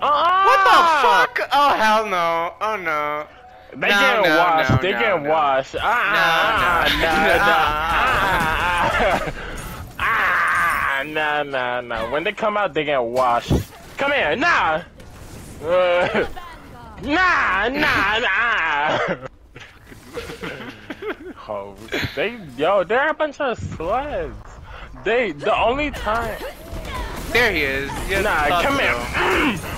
Uh, What the fuck? Oh hell no! Oh no! They No, getting no, washed. no, they no, getting no. washed. Ah, No, no. nah, nah, nah. Ah, nah, nah, nah. When they come out, they get washed. Come here, nah. Uh, nah, nah, nah. oh, they, yo, they're a bunch of slugs. They, the only time. There he is. Yes, Nah, thought come so. here.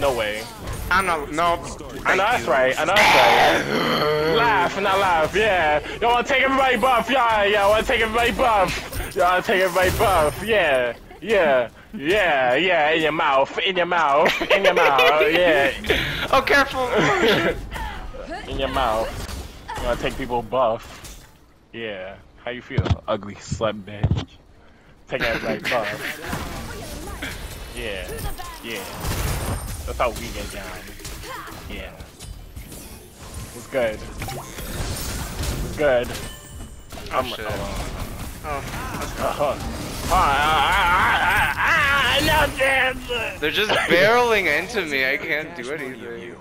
No way. I'm not. No. I know that's right. I know that's right. laugh, and not laugh. Yeah. You wanna take everybody buff? Yeah, yeah. I wanna take everybody buff. You wanna take everybody buff? Yeah, yeah, yeah, yeah. In your mouth, in your mouth, in your mouth. Yeah, Oh, careful! in your mouth. You wanna take people buff? Yeah. How you feel? Ugly slut bitch. Take everybody buff. Yeah, yeah. That's how we get down. Yeah. It's good. It's good. Oh shit. Oh, Oh, uh-huh. Ah, ah, ah, ah, they're just barreling into me. I can't do anything.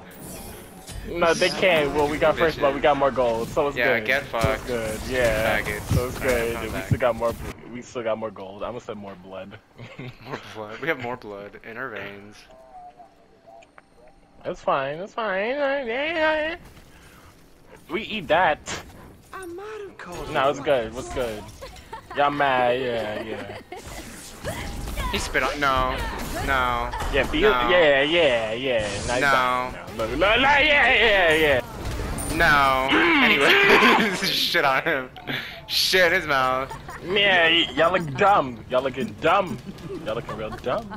No, they can't. Well, we got first blood. We got more gold, so it's Yeah, good. get So it's fucked. good. Yeah. Faggot. So it's good. I'm we still got more. We still got more gold. I'm gonna say more blood. More blood. We have more blood in our veins. It's fine. that's fine. Yeah, yeah. We eat that. I'm out of cold. No, it's good. What's good? Y'all mad? Yeah, yeah. He spit on. No. No. Yeah, feel. No. Yeah, yeah, yeah. Nice No. No, no, no, no, yeah, yeah, yeah. No. Mm. anyway. Shit on him. Shit his mouth. Yeah, y'all look dumb. Y'all looking dumb. Y'all looking real dumb.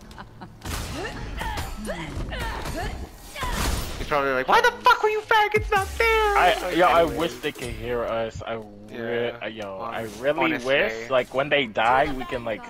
Probably like, why the fuck were you faggots not there? I yo, I wish they could hear us. I Yeah. yo, Hon- I really honestly. wish like when they die we can like